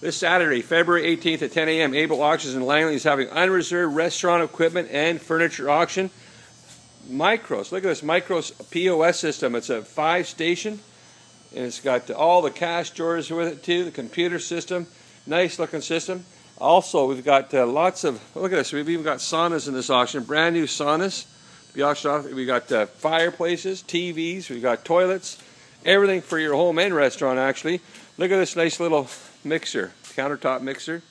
This Saturday, February 18th at 10 a.m., Able Auctions in Langley is having unreserved restaurant equipment and furniture auction. Micros, look at this Micros POS system. It's a five station and it's got all the cash drawers with it too, the computer system, nice looking system. Also, we've got uh, lots of, look at this, we've even got saunas in this auction, brand new saunas. The auction off, we got uh, fireplaces, TVs, we've got toilets, everything for your home and restaurant actually. Look at this nice little mixer, countertop mixer.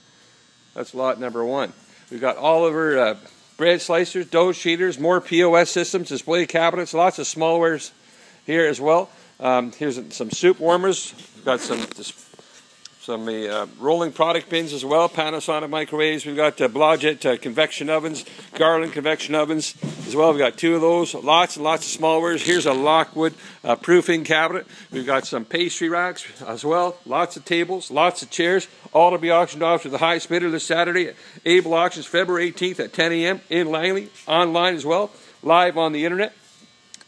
That's lot number one. We've got Oliver uh, bread slicers, dough sheeters, more POS systems, display cabinets, lots of smallwares here as well. Um, here's some soup warmers. We've got some some uh, rolling product bins as well, Panasonic microwaves. We've got uh, Blodgett uh, convection ovens, Garland convection ovens as well. We've got two of those, lots and lots of smallwares. Here's a Lockwood uh, proofing cabinet. We've got some pastry racks as well, lots of tables, lots of chairs, all to be auctioned off to the highest bidder this Saturday. Able Auctions, February 18th at 10 a.m. in Langley, online as well, live on the internet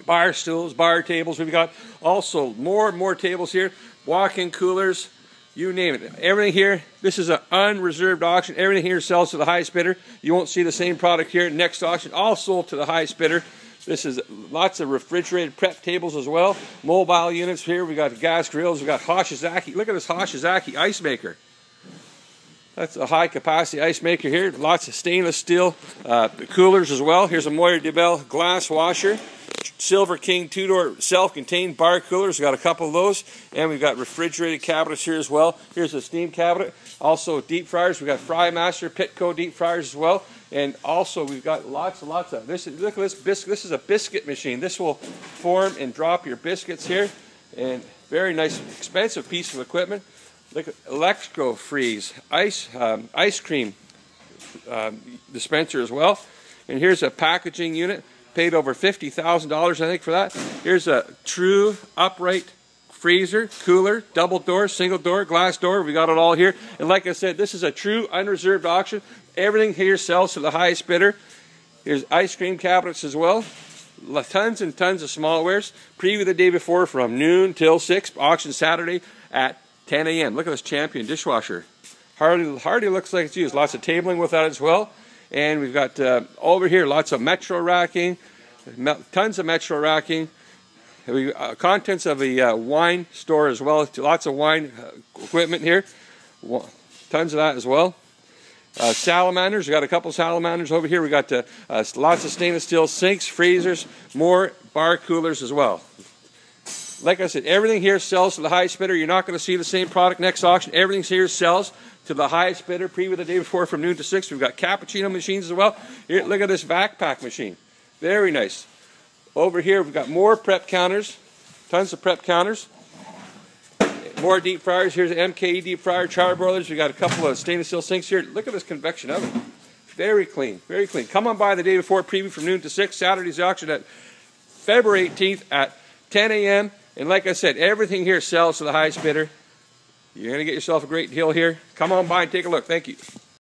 bar stools, bar tables. We've got also more and more tables here, walk-in coolers, you name it. Everything here, this is an unreserved auction. Everything here sells to the highest bidder. You won't see the same product here next auction, all sold to the highest bidder. This is lots of refrigerated prep tables as well. Mobile units here. We got gas grills. We got Hoshizaki. Look at this Hoshizaki ice maker. That's a high capacity ice maker here. Lots of stainless steel uh, coolers as well. Here's a Moyer Diebel glass washer. Silver King two-door self-contained bar coolers. We've got a couple of those. And we've got refrigerated cabinets here as well. Here's a steam cabinet. Also deep fryers. We've got Frymaster, Pitco deep fryers as well. And also we've got lots and lots of this. Look at this biscuit. This is a biscuit machine. This will form and drop your biscuits here. And very nice, expensive piece of equipment. Look at Electro Freeze ice um, ice cream um, dispenser as well. And here's a packaging unit paid over $50,000 I think for that. Here's a true upright freezer, cooler, double door, single door, glass door. We got it all here. And like I said, this is a true unreserved auction. Everything here sells to the highest bidder. Here's ice cream cabinets as well. Tons and tons of smallwares. Preview the day before from noon till 6. Auction Saturday at 10 a.m. Look at this champion dishwasher. Hardly, hardly looks like it's used. Lots of tabling with that as well. And we've got uh, over here lots of metro racking, tons of metro racking. We, uh, contents of a uh, wine store as well. Lots of wine uh, equipment here. Tons of that as well. Uh, salamanders, we got a couple salamanders over here. We got uh, lots of stainless steel sinks, freezers, more bar coolers as well. Like I said, everything here sells to the highest bidder. You're not going to see the same product next auction. Everything here sells to the highest bidder. Preview the day before from noon to 6. We've got cappuccino machines as well. Here, look at this vac pack machine. Very nice. Over here, we've got more prep counters. Tons of prep counters. More deep fryers. Here's an MKE deep fryer, charbroilers. We've got a couple of stainless steel sinks here. Look at this convection oven. Very clean, very clean. Come on by the day before, preview from noon to 6. Saturday's auction at February 18th at 10 a.m. And like I said, everything here sells to the highest bidder. You're going to get yourself a great deal here. Come on by and take a look. Thank you.